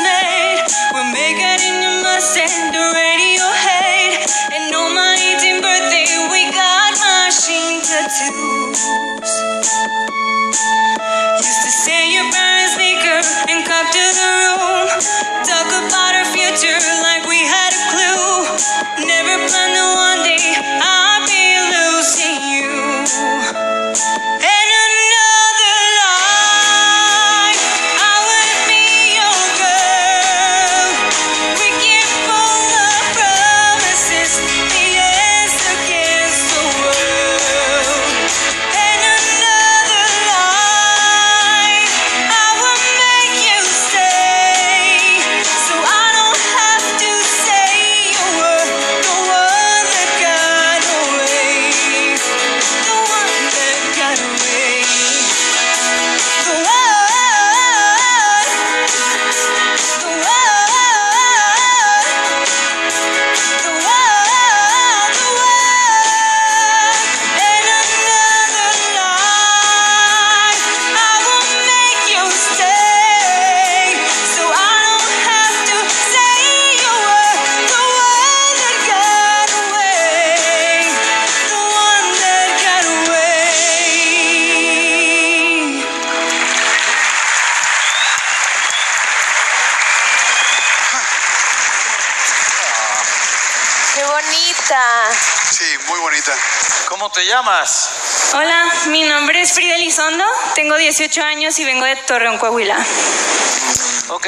We're making in Mustang, the radio. And on my 18th birthday, we got machine tattoos. Used to say your parents sneaker and cop to the ¡Qué bonita! Sí, muy bonita. ¿Cómo te llamas? Hola, mi nombre es Frida Elizondo, tengo 18 años y vengo de Torreón, Coahuila. Ok,